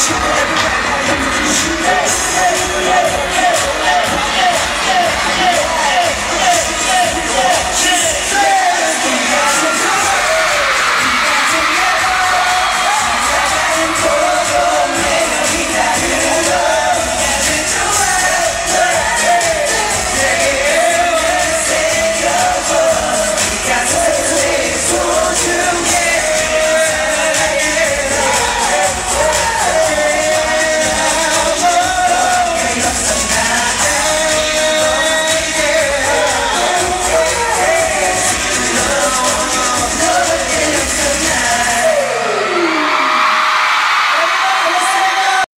shit.